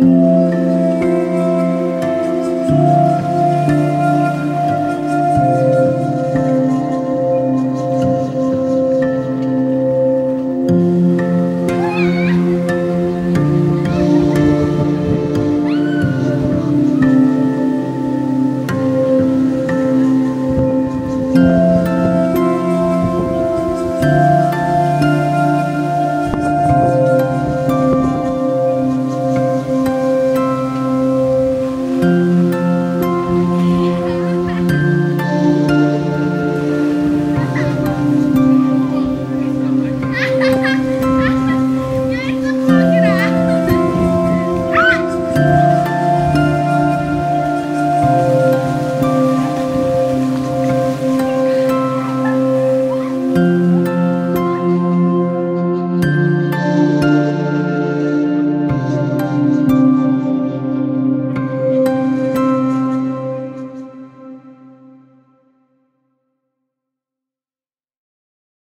Música